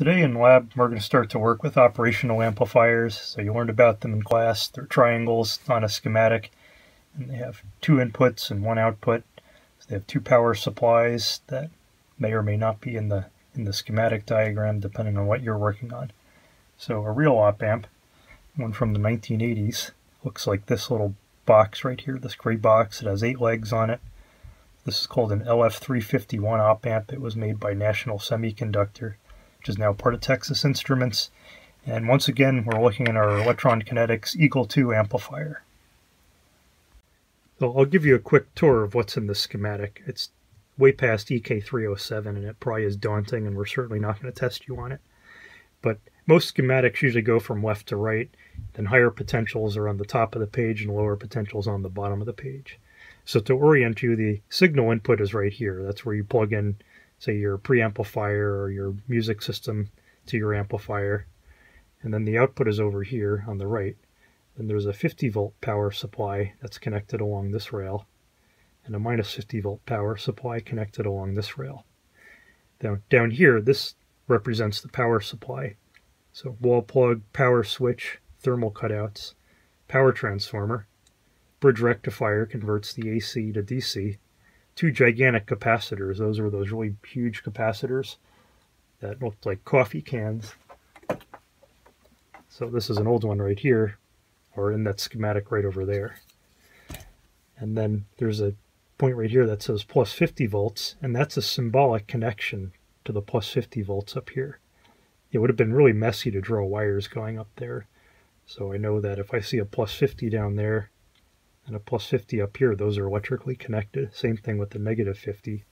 Today in lab, we're going to start to work with operational amplifiers. So you learned about them in class. They're triangles on a schematic, and they have two inputs and one output. So they have two power supplies that may or may not be in the in the schematic diagram, depending on what you're working on. So a real op amp, one from the 1980s, looks like this little box right here, this gray box. It has eight legs on it. This is called an LF351 op amp. It was made by National Semiconductor which is now part of Texas Instruments. And once again, we're looking at our Electron Kinetics Eagle 2 amplifier. So I'll give you a quick tour of what's in the schematic. It's way past EK307 and it probably is daunting and we're certainly not going to test you on it. But most schematics usually go from left to right, then higher potentials are on the top of the page and lower potentials on the bottom of the page. So to orient you, the signal input is right here. That's where you plug in say your preamplifier or your music system to your amplifier. And then the output is over here on the right. Then there's a 50 volt power supply that's connected along this rail and a minus 50 volt power supply connected along this rail. Now down here, this represents the power supply. So wall plug, power switch, thermal cutouts, power transformer, bridge rectifier converts the AC to DC, two gigantic capacitors. Those were those really huge capacitors that looked like coffee cans. So this is an old one right here, or in that schematic right over there. And then there's a point right here that says plus 50 volts, and that's a symbolic connection to the plus 50 volts up here. It would have been really messy to draw wires going up there. So I know that if I see a plus 50 down there, and a plus 50 up here, those are electrically connected. Same thing with the negative 50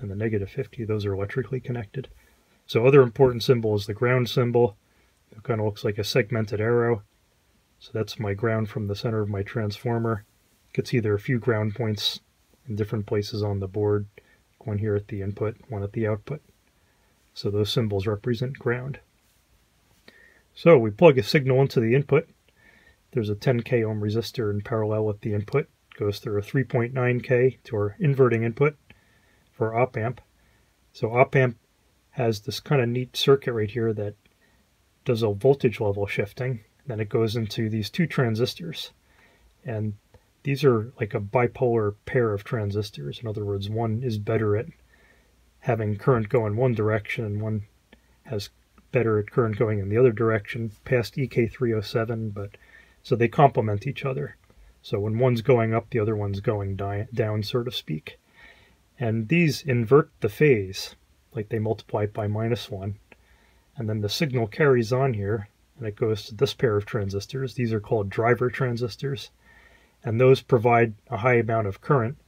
and the negative 50, those are electrically connected. So other important symbol is the ground symbol. It kind of looks like a segmented arrow. So that's my ground from the center of my transformer. Gets either a few ground points in different places on the board, one here at the input, one at the output. So those symbols represent ground. So we plug a signal into the input there's a 10k ohm resistor in parallel with the input. Goes through a 3.9k to our inverting input for op amp. So op amp has this kind of neat circuit right here that does a voltage level shifting. Then it goes into these two transistors. And these are like a bipolar pair of transistors. In other words, one is better at having current go in one direction and one has better at current going in the other direction past EK307, but so they complement each other. So when one's going up, the other one's going down, so to speak. And these invert the phase, like they multiply it by minus 1. And then the signal carries on here, and it goes to this pair of transistors. These are called driver transistors. And those provide a high amount of current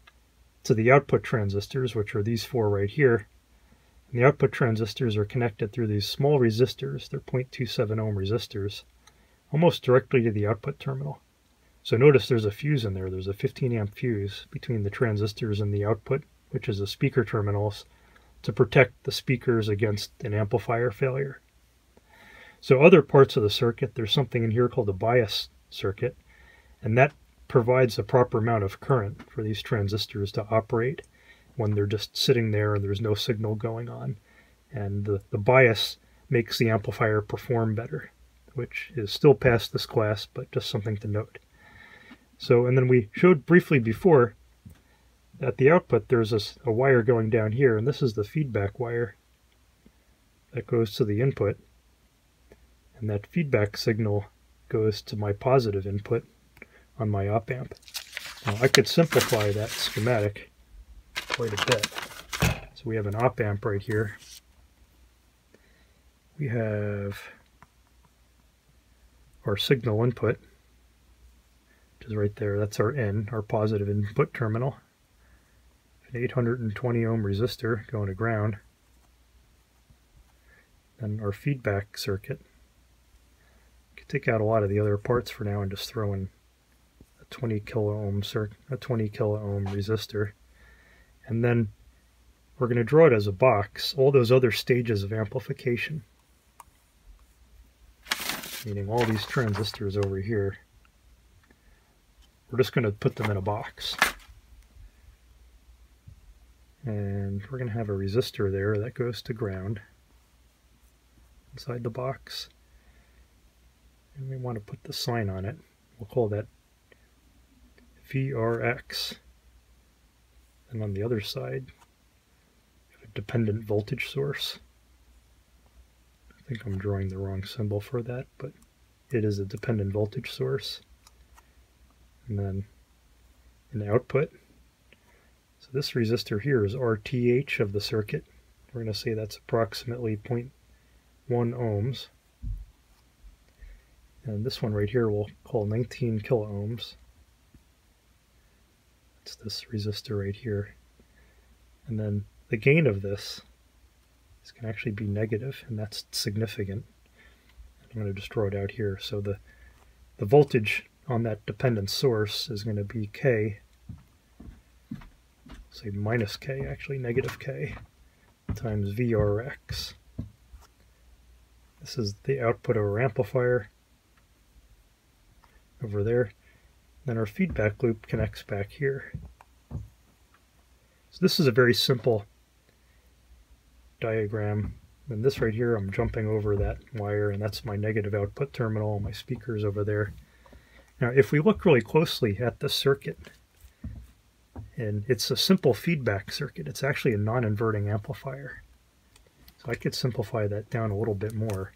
to the output transistors, which are these four right here. And the output transistors are connected through these small resistors. They're 0.27 ohm resistors almost directly to the output terminal. So notice there's a fuse in there. There's a 15 amp fuse between the transistors and the output, which is the speaker terminals, to protect the speakers against an amplifier failure. So other parts of the circuit, there's something in here called a bias circuit, and that provides the proper amount of current for these transistors to operate when they're just sitting there and there's no signal going on. And the, the bias makes the amplifier perform better which is still past this class, but just something to note. So, and then we showed briefly before at the output there's a, a wire going down here, and this is the feedback wire that goes to the input. And that feedback signal goes to my positive input on my op amp. Now I could simplify that schematic quite a bit. So we have an op amp right here. We have our signal input, which is right there. That's our N, our positive input terminal. An 820 ohm resistor going to ground. Then our feedback circuit. Could take out a lot of the other parts for now and just throw in a 20 kilo ohm circuit, a 20 kilo ohm resistor. And then we're going to draw it as a box, all those other stages of amplification meaning all these transistors over here, we're just going to put them in a box. And we're going to have a resistor there that goes to ground. inside the box. And we want to put the sign on it. We'll call that VRX. And on the other side, we have a dependent voltage source. I think I'm drawing the wrong symbol for that, but it is a dependent voltage source. And then an output. So this resistor here is RTH of the circuit. We're going to say that's approximately 0.1 ohms. And this one right here we'll call 19 kilo ohms. It's this resistor right here. And then the gain of this is going to actually be negative, and that's significant. I'm going to just draw it out here. So the, the voltage on that dependent source is going to be K, say minus K, actually negative K, times VRX. This is the output of our amplifier over there. Then our feedback loop connects back here. So this is a very simple diagram. And this right here, I'm jumping over that wire, and that's my negative output terminal, my speakers over there. Now, if we look really closely at the circuit, and it's a simple feedback circuit, it's actually a non-inverting amplifier. So I could simplify that down a little bit more.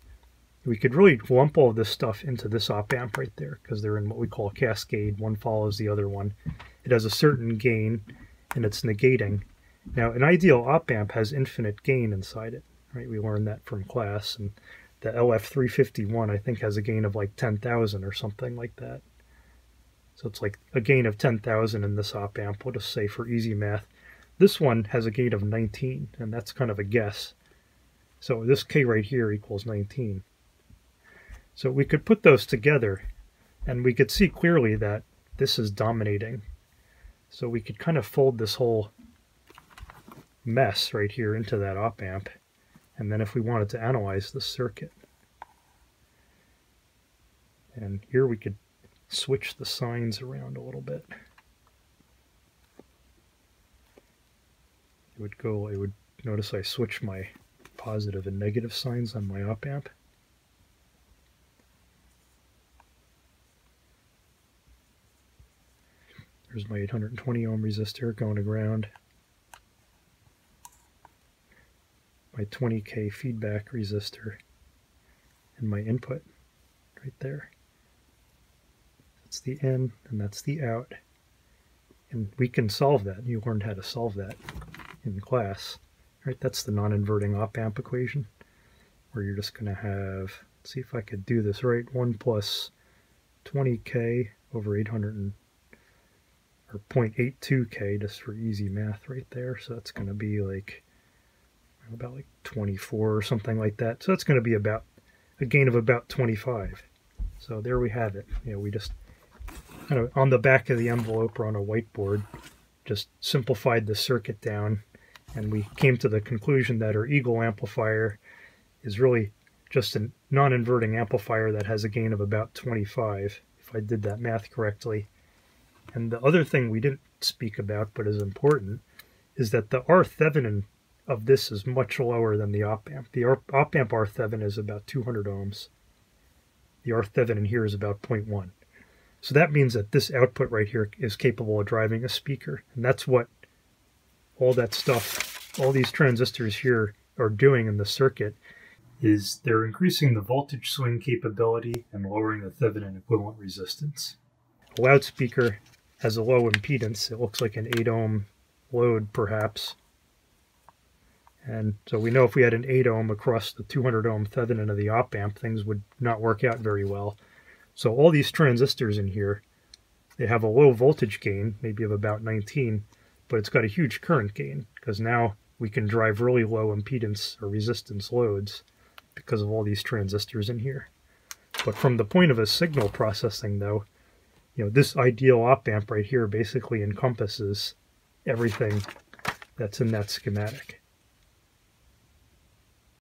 We could really lump all this stuff into this op amp right there because they're in what we call a cascade. One follows the other one. It has a certain gain and it's negating. Now, an ideal op amp has infinite gain inside it, right? We learned that from class. And the LF351, I think, has a gain of like 10,000 or something like that. So it's like a gain of 10,000 in this op amp, we'll just say for easy math. This one has a gain of 19, and that's kind of a guess. So this K right here equals 19. So we could put those together and we could see clearly that this is dominating. So we could kind of fold this whole mess right here into that op amp. And then if we wanted to analyze the circuit, and here we could switch the signs around a little bit. It would go, it would notice I switched my positive and negative signs on my op amp. There's my 820 ohm resistor going to ground. My 20k feedback resistor and my input right there. That's the in and that's the out. And we can solve that. You learned how to solve that in class. Right, that's the non-inverting op-amp equation, where you're just going to have, see if I could do this right, 1 plus 20k over 800 and, or 0.82k just for easy math right there. So that's going to be like about like 24 or something like that. So that's going to be about a gain of about 25. So there we have it. You know, we just kind of on the back of the envelope or on a whiteboard, just simplified the circuit down and we came to the conclusion that our Eagle amplifier is really just a non-inverting amplifier that has a gain of about 25, if I did that math correctly. And the other thing we didn't speak about, but is important, is that the R Thevenin of this is much lower than the op amp. The op amp R Thevenin is about 200 ohms. The R7 in here is about 0.1. So that means that this output right here is capable of driving a speaker. And that's what all that stuff, all these transistors here are doing in the circuit is they're increasing the voltage swing capability and lowering the Thevenin equivalent resistance. A loudspeaker has a low impedance. It looks like an 8 ohm load perhaps. And so we know if we had an 8 ohm across the 200 ohm Thevenin of the op amp, things would not work out very well. So all these transistors in here, they have a low voltage gain, maybe of about 19, but it's got a huge current gain because now we can drive really low impedance or resistance loads because of all these transistors in here. But from the point of a signal processing though, you know, this ideal op amp right here basically encompasses everything that's in that schematic.